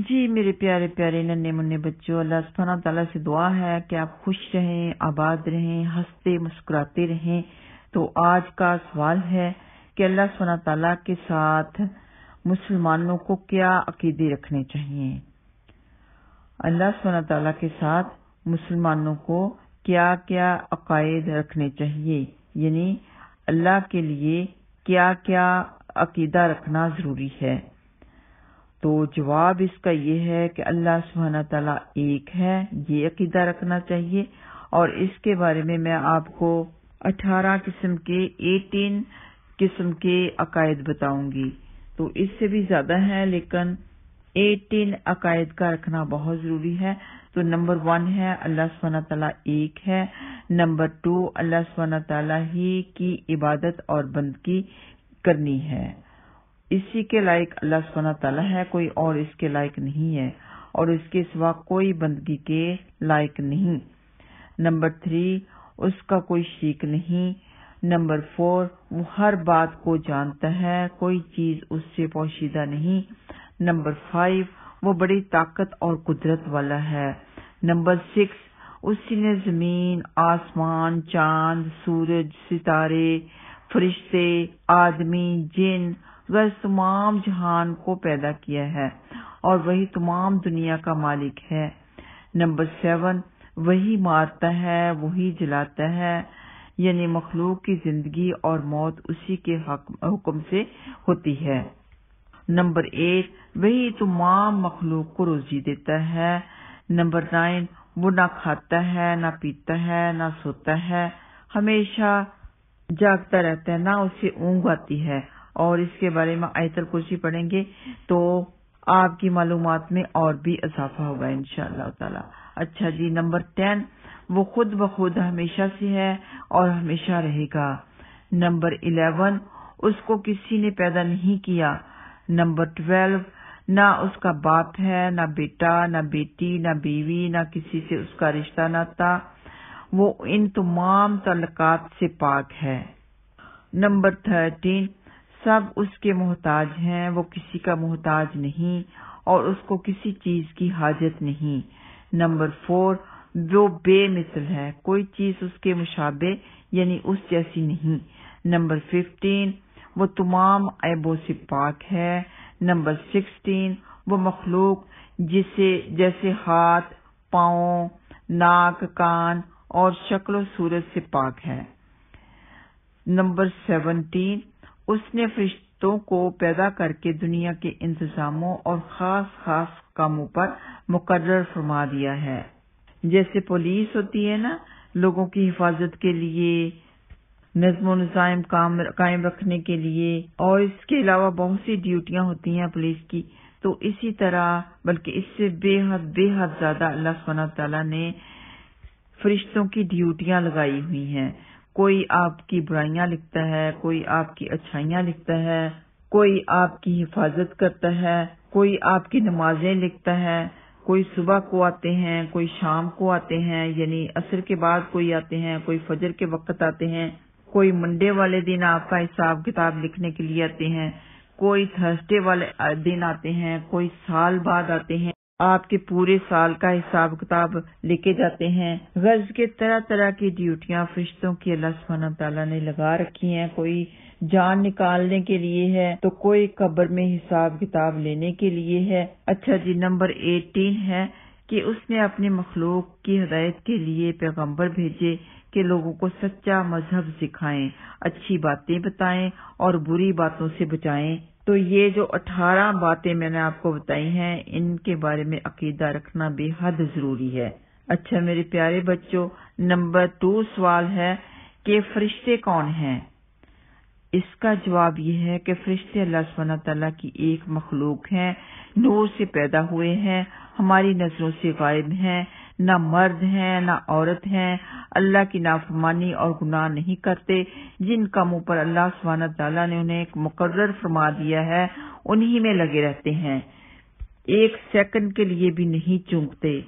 जी, मेरे प्यारे प्यारे नन्हे मुन्ने बच्चों, अल्लाह सुब्हानहू तआला से दुआ है कि आप खुश रहें, आबाद रहें, हँसते, मुस्कुराते रहें। तो आज का सवाल है कि अल्लाह सुब्हानहू तआला के साथ मुसलमानों को क्या अकीदे रखने चाहिए? अल्लाह सुब्हानहू तआला के साथ मुसलमानों को क्या क्या अकायद रखने चाहिए? यानी अल्लाह के लिए क्या क्या अकीदा रखना ज़रूरी है? तो जवाब इसका ये है कि अल्लाह सुबहाना तआला एक है, ये अकीदा रखना चाहिए। और इसके बारे में मैं आपको 18 किस्म के 18 किस्म के अकायद बताऊँगी। तो इससे भी ज़्यादा है, लेकिन 18 अकायद का रखना बहुत ज़रूरी है। तो नंबर वन है, अल्लाह सुबहाना तआला एक है। नंबर टू, अल्लाह सुबहाना तआला ही की इबादत और बंदगी करनी है। इसी के लायक अल्लाह सुबहाना तआला है, कोई और इसके लायक नहीं है, और इसके सिवा कोई बंदगी के लायक नहीं। नंबर थ्री, उसका कोई शीक नहीं। नंबर फोर, वो हर बात को जानता है, कोई चीज़ उससे पोशीदा नहीं। नंबर फाइव, वो बड़ी ताकत और कुदरत वाला है। नंबर सिक्स, उसी ने ज़मीन, आसमान, चाँद, सूरज, सितारे, फरिश्ते, आदमी, जिन वह तमाम जहान को पैदा किया है और वही तमाम दुनिया का मालिक है। नंबर सेवन वही मारता है, वही जलाता है। यानी मखलूक की ज़िंदगी और मौत उसी के हुक्म से होती है। नंबर एट वही तमाम मखलूक को रोजी देता है। नंबर नाइन वो ना खाता है, ना पीता है, ना सोता है। हमेशा जागता रहता है, ना उसे ऊंघ आती है। और इसके बारे में आयतल कुर्सी पढ़ेंगे तो आपकी मालूम में और भी इजाफा होगा, इंशाअल्लाह ताला। अच्छा जी, नंबर टेन, वो खुद ब खुद हमेशा से है और हमेशा रहेगा। नंबर इलेवन, उसको किसी ने पैदा नहीं किया। नंबर ट्वेल्व, ना उसका बाप है, ना बेटा, ना बेटी, ना बीवी, ना किसी से उसका रिश्ता नाता। वो इन तमाम तलकात से पाक है। नंबर थर्टीन सब उसके मोहताज हैं, वो किसी का मोहताज नहीं और उसको किसी चीज़ की हाजत नहीं। नंबर फोर वो बेमिसल है, कोई चीज़ उसके मुशाबे यानी उस जैसी नहीं। नंबर फिफ्टीन वो तमाम ऐबों से पाक है। नंबर सिक्सटीन वो मखलूक जिसे जैसे हाथ पाओ नाक, कान और शक्ल सूरत से पाक है। नंबर सेवनटीन उसने फरिश्तों को पैदा करके दुनिया के इंतजामों और खास खास कामों पर मुकर्र फरमा दिया है। जैसे पुलिस होती है ना, लोगों की हिफाजत के लिए नज्म नजायम कायम रखने के लिए, और इसके अलावा बहुत सी ड्यूटियाँ होती हैं पुलिस की तो इसी तरह, बल्कि इससे बेहद बेहद ज़्यादा अल्लाह सुबहाना तआला ने फरिश्तों की ड्यूटियाँ लगाई हुई हैं। कोई आपकी बुराइयाँ लिखता है, कोई आपकी अच्छाइयाँ लिखता है, कोई आपकी हिफाजत करता है, कोई आपकी नमाजें लिखता है, कोई सुबह को आते हैं, कोई शाम को आते हैं, यानी असर के बाद कोई आते हैं, कोई फजर के वक्त आते हैं, कोई मंडे वाले दिन आपका हिसाब किताब लिखने के लिए आते हैं, कोई थर्सडे वाले दिन आते हैं, कोई साल बाद आते हैं। आपके पूरे साल का हिसाब किताब लेके जाते हैं। गर्ज के तरह तरह की ड्यूटियाँ फरिश्तों की अल्लाह सुबहाना तआला ने लगा रखी हैं। कोई जान निकालने के लिए है तो कोई कब्र में हिसाब किताब लेने के लिए है। अच्छा जी, नंबर एटीन है कि उसने अपने मखलूक की हदायत के लिए पैगंबर भेजे कि लोगों को सच्चा मज़हब सिखाएँ, अच्छी बातें बताएँ और बुरी बातों से बचाएँ। तो ये जो अठारह बातें मैंने आपको बताई हैं, इनके बारे में अकीदा रखना बेहद ज़रूरी है। अच्छा मेरे प्यारे बच्चों, नंबर टू सवाल है कि फरिश्ते कौन हैं? इसका जवाब यह है कि फरिश्ते अल्लाह तआला की एक मखलूक हैं, नूर से पैदा हुए हैं, हमारी नज़रों से गायब हैं न मर्द हैं, न औरत हैं। अल्लाह की नाफरमानी और गुनाह नहीं करते। जिन कामों पर अल्लाह सुबहाना तआला ने उन्हें एक मुकर्र फरमा दिया है, उन्हीं में लगे रहते हैं। एक सेकंड के लिए भी नहीं चूकते।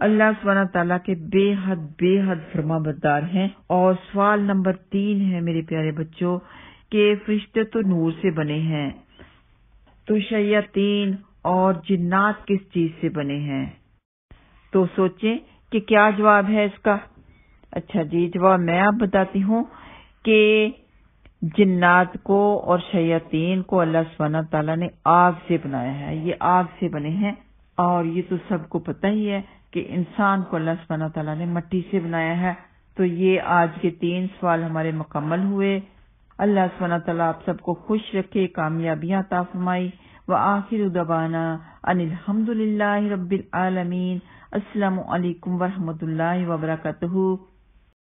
अल्लाह सुबहाना तआला के बेहद बेहद फरमाबरदार हैं। और सवाल नंबर तीन है, मेरे प्यारे बच्चों, के फरिश्ते तो नूर से बने हैं तो शयातीन और जिन्नात किस चीज़ से बने हैं? तो सोचें कि क्या जवाब है इसका। अच्छा जी, जवाब मैं आप बताती हूँ कि जिन्नात को और शयातीन को अल्लाह सुबहाना तआला ने आग से बनाया है। ये आग से बने हैं और ये तो सबको पता ही है कि इंसान को अल्लाह सुबहाना तआला ने मट्टी से बनाया है। तो ये आज के तीन सवाल हमारे मुकम्मल हुए। अल्लाह सुबहाना तआला आप सबको खुश रखे, कामयाबियाँ ता फरमाई। व आखिर दबाना अनिलहमदुलिल्लाह रब्बिल आलमीन। अस्सलाम वालेकुम व रहमतुल्लाहि व बरकातहू